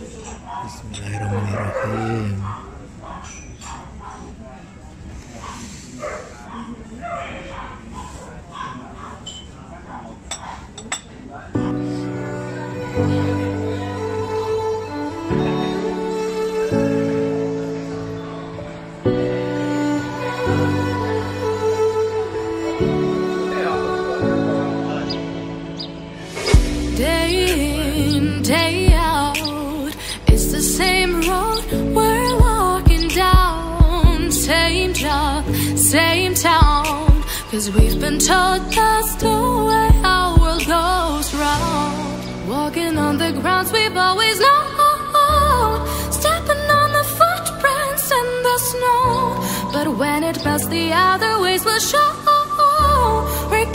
Bismillahirrahmanirrahim. Day in, day Same town. Cause we've been told that's the way our world goes round. Walking on the grounds we've always known. Stepping on the footprints in the snow. But when it melts, the other ways will show. We're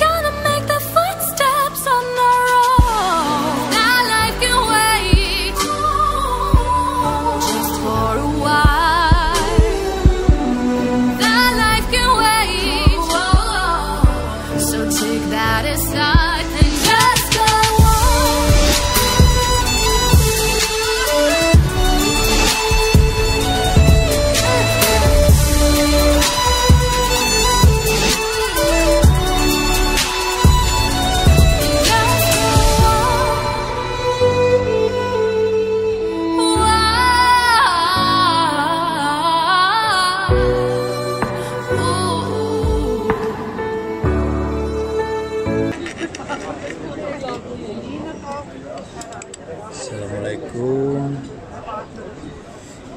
that aside and Assalamualaikum.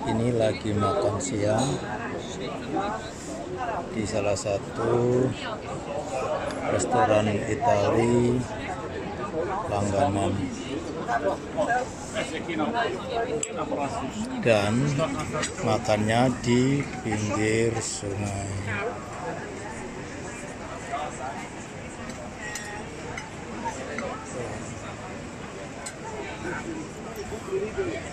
Ini lagi makan siang di salah satu restoran Itali langganan dan makannya di pinggir sungai. Grazie.